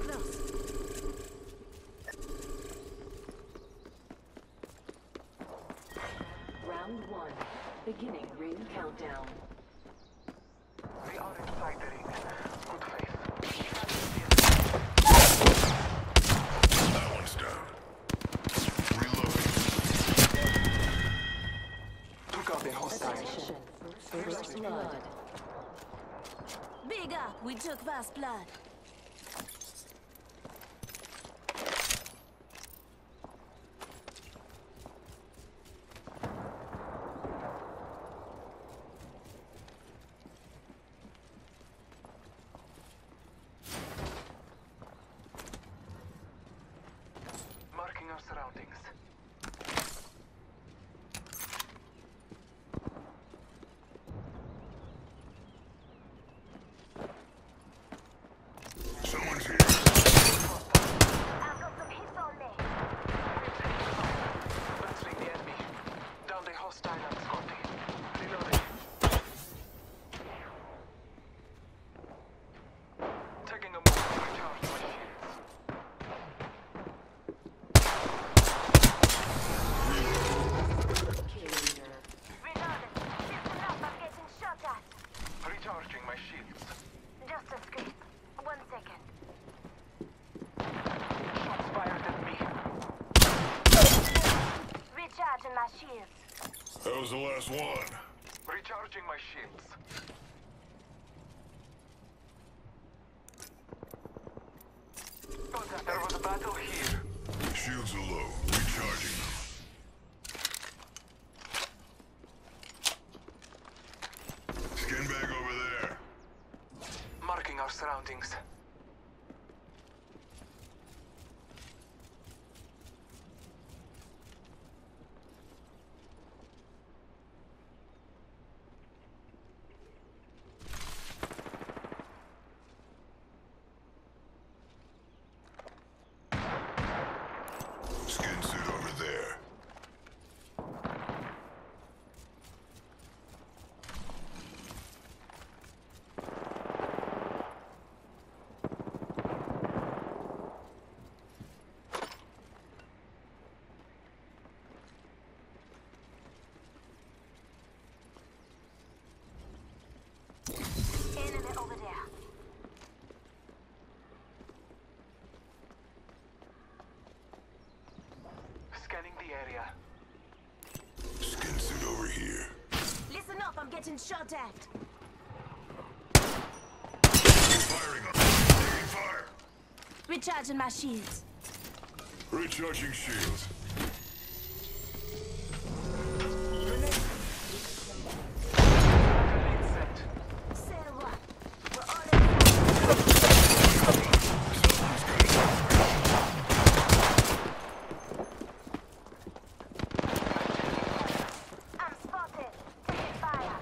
close. Round one. Beginning ring countdown. We are inside ring. Good faith. That one's down. Reloading. Took out a hostile. Attention. First blood. Big up, we took first blood. Marking our surroundings. Someone's here. I've got some hits on me. Battling the enemy. Down the hostile and Scotty. Reloading. Taking a moment to recharge my shields. Kill leader. Reloaded. Listen up, I'm getting shot at. Recharging my shields. Just a script. One second. Shots fired at me. Recharging my shields. That was the last one. Recharging my shields. Contact, there was a battle here. Shields are low. Recharging them. Skin bag over there. Marking our surroundings. Skin suit over there. Enemy over there. Scanning the area. Skin suit over here. Listen up, I'm getting shot at. Firing on. Taking fire. Recharging my shields. Recharging shields. Grenade set. Say what? We're all inside. I'm spotted. Taking fire.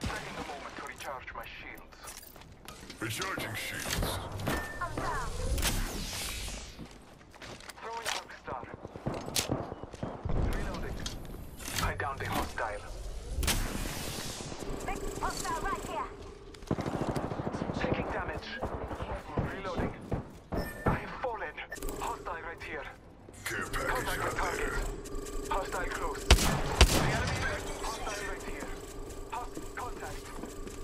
Taking a moment to recharge my shields. Recharging shields. I'm down. Throwing arc star. Reloading. I downed a hostile. Big hostile right here. Taking damage. Reloading. I have fallen. Hostile right here. Care package with out target. there. Hostile close. The enemy hostile right here. Host contact.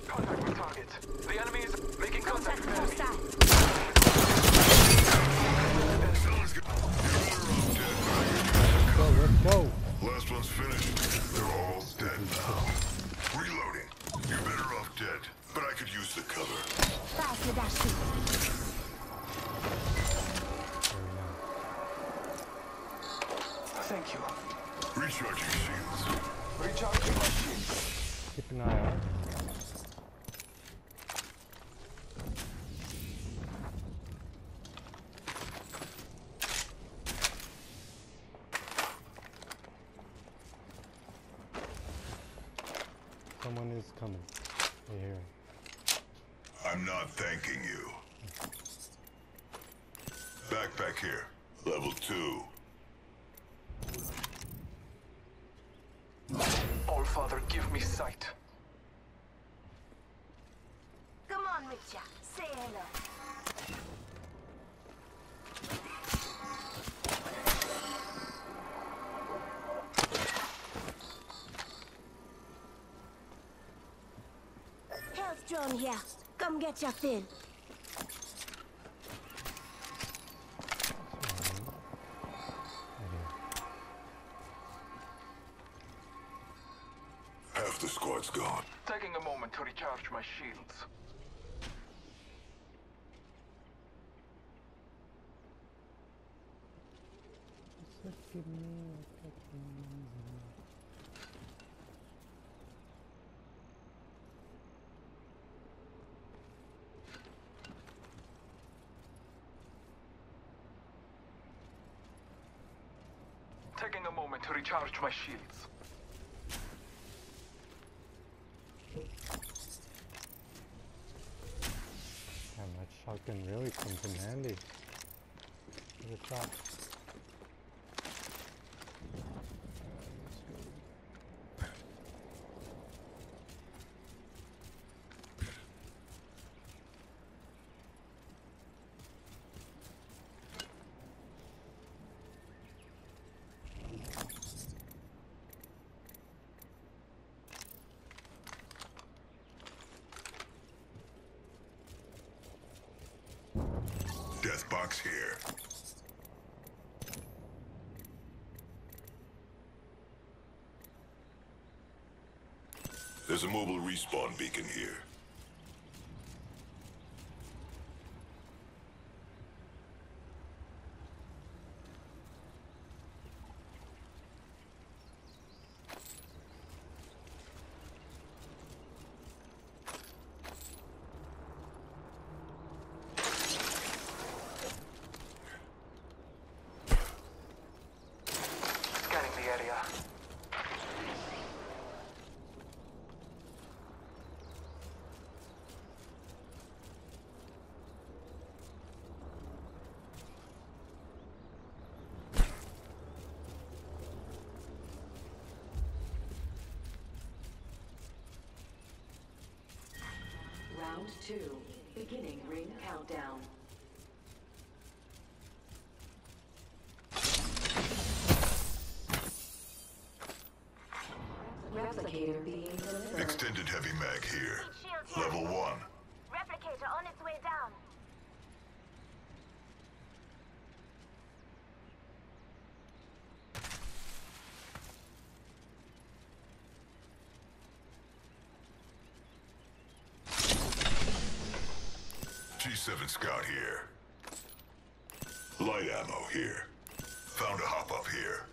Contact with target. The enemy is making contact Contact with enemy. hostile. Someone's got. You're better off dead. Go. Last one's finished. They're all dead now. Reloading. You're better off dead, but I could use the cover. Fast with that shield. Thank you. Recharging shields. Recharging my shields. Keep an eye out. Level 2. All Father, give me sight. Come on, Mitya. Say hello. Health drone here. Come get your fill. Half gone. Taking a moment to recharge my shields. Taking a moment to recharge my shields. Shotgun really come in handy. Look at that. Box here. There's a mobile respawn beacon here. Round two. Beginning ring countdown. Replicator being delivered. Extended heavy mag here. Here. Level one. G7 scout here. Light ammo here. Found a hop up here.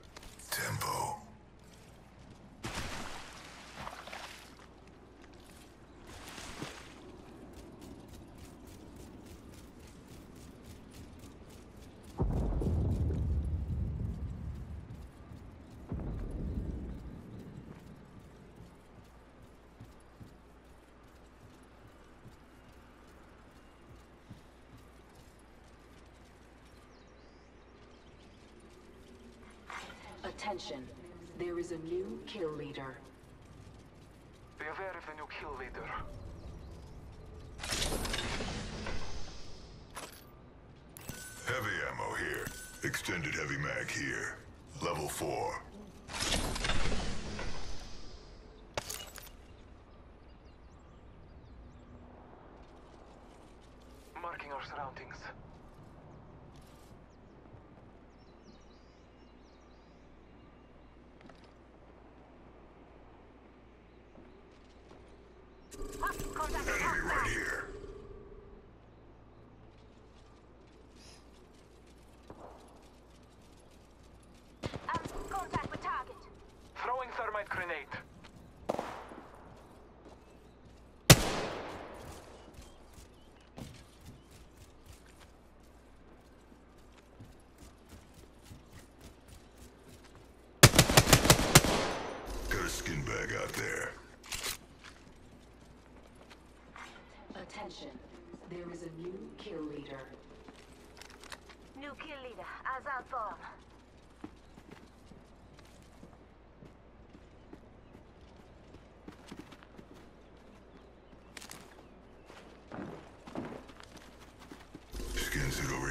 Attention, there is a new kill leader. Be aware of the new kill leader. Heavy ammo here. Extended heavy mag here. Level 4. Contact Artillery.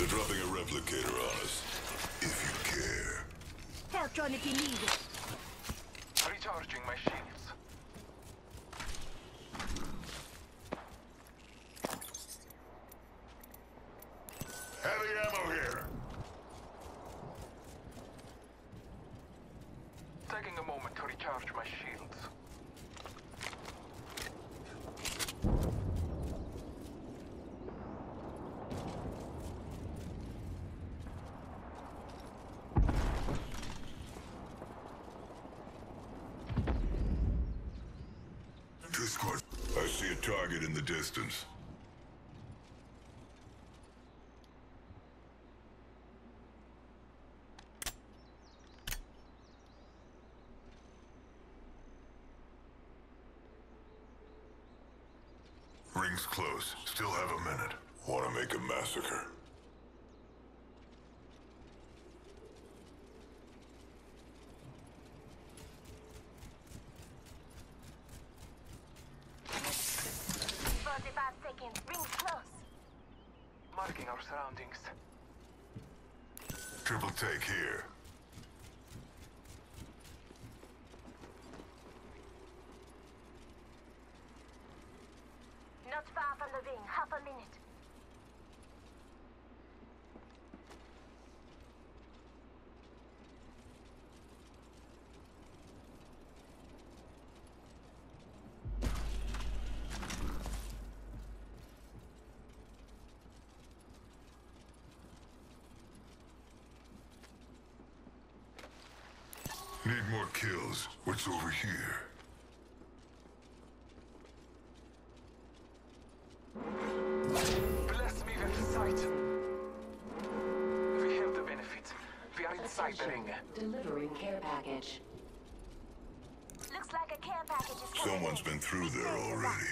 They're dropping a replicator on us. If you care. Help John if you need it. Recharging my shields. Heavy ammo here. Taking a moment to recharge my shields. Two squad. I see a target in the distance. Ring's close. Still have a minute. Want to make a massacre? Forty-five seconds. Rings close. Marking our surroundings. Triple take here. Not ring. Half a minute. Need more kills. What's over here? We are inside the ring. Attention. Delivering care package. Looks like a care package is coming. Someone's in. been through there already.